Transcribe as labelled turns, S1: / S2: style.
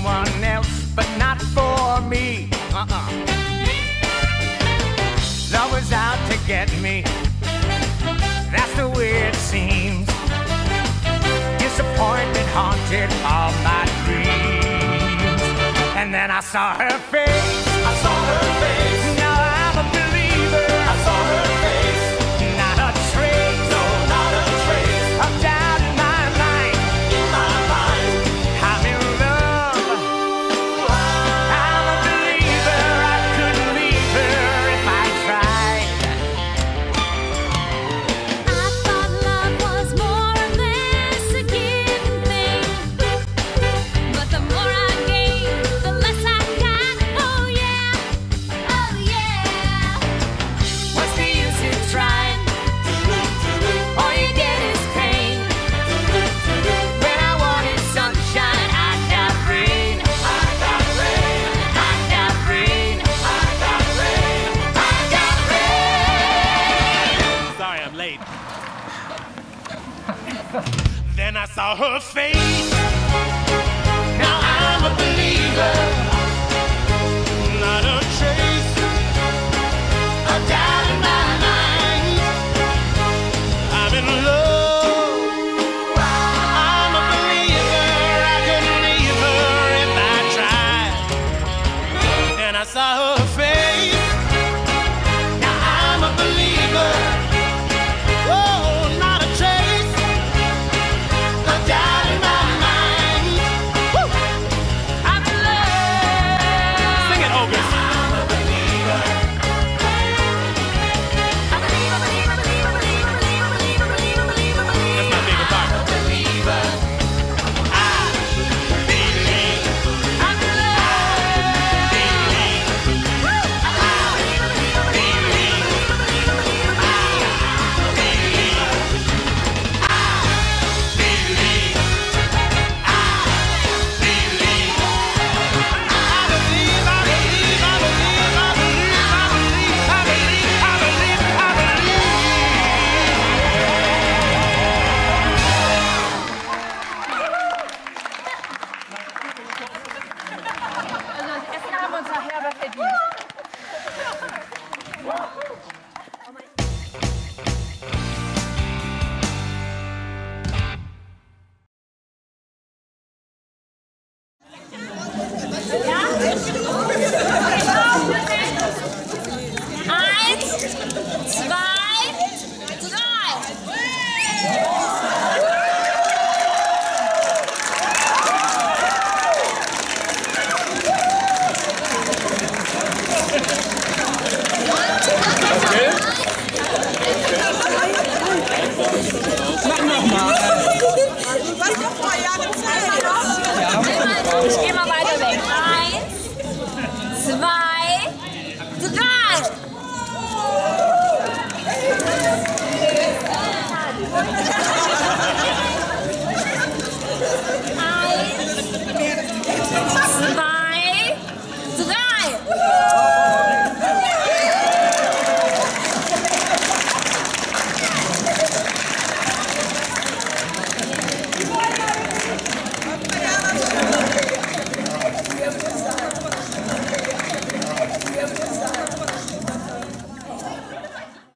S1: someone else, but not for me. Uh-uh. Love was out to get me. That's the way it seems. Disappointment haunted all my dreams. And then I saw her face. I saw her
S2: her face.